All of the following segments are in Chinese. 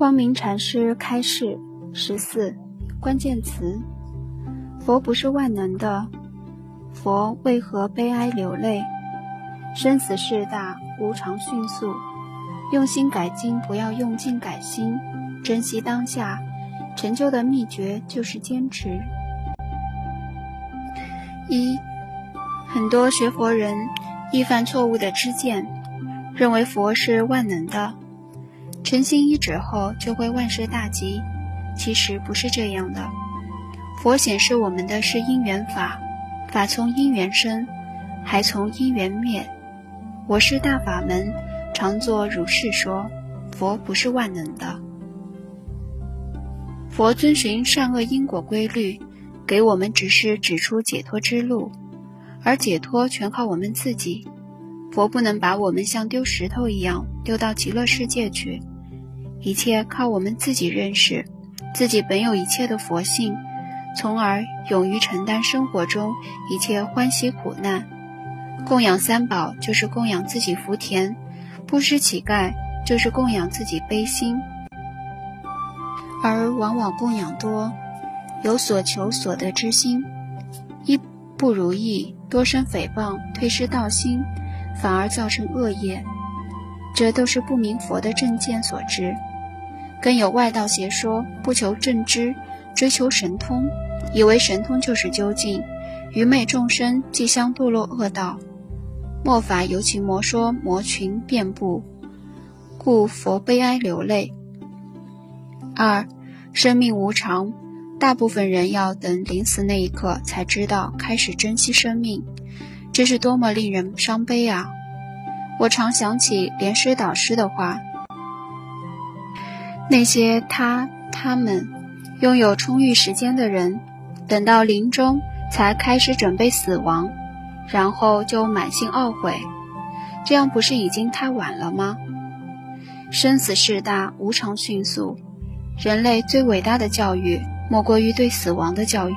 光明禅师开示十四关键词：佛不是万能的，佛为何悲哀流泪？生死事大，无常迅速，用心改经，不要用尽改心，珍惜当下。成就的秘诀就是坚持。一，很多学佛人易犯错误的知见，认为佛是万能的。诚心一指后就会万事大吉，其实不是这样的。佛显示我们的是因缘法，法从因缘生，还从因缘灭。我是大法门，常作如是说。佛不是万能的。佛遵循善恶因果规律，给我们只是指出解脱之路，而解脱全靠我们自己。佛不能把我们像丢石头一样丢到极乐世界去。一切靠我们自己认识，自己本有一切的佛性，从而勇于承担生活中一切欢喜苦难。供养三宝就是供养自己福田，布施乞丐就是供养自己悲心。而往往供养多，有所求所得之心，一不如意，多生诽谤，推失道心，反而造成恶业，这都是不明佛的正见所致。更有外道邪说，不求正知，追求神通，以为神通就是究竟，愚昧众生即相堕落恶道。末法尤其魔说魔群遍布，故佛悲哀流泪。二，生命无常，大部分人要等临死那一刻才知道开始珍惜生命，这是多么令人伤悲啊！我常想起莲师导师的话。那些他他们拥有充裕时间的人，等到临终才开始准备死亡，然后就满心懊悔，这样不是已经太晚了吗？生死事大，无常迅速，人类最伟大的教育莫过于对死亡的教育，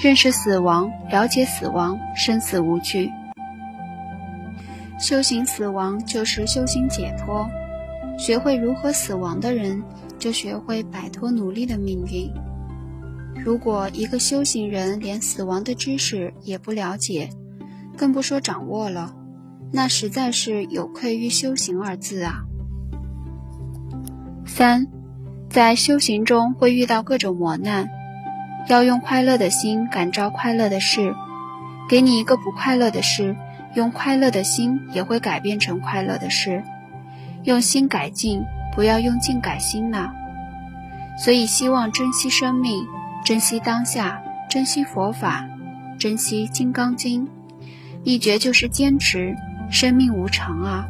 认识死亡，了解死亡，生死无惧。修行死亡就是修行解脱。学会如何死亡的人，就学会摆脱奴隶的命运。如果一个修行人连死亡的知识也不了解，更不说掌握了，那实在是有愧于“修行”二字啊。三，在修行中会遇到各种磨难，要用快乐的心感召快乐的事。给你一个不快乐的事，用快乐的心也会改变成快乐的事。用心改进，不要用尽改心呐。所以希望珍惜生命，珍惜当下，珍惜佛法，珍惜《金刚经》。秘诀就是坚持，生命无常啊。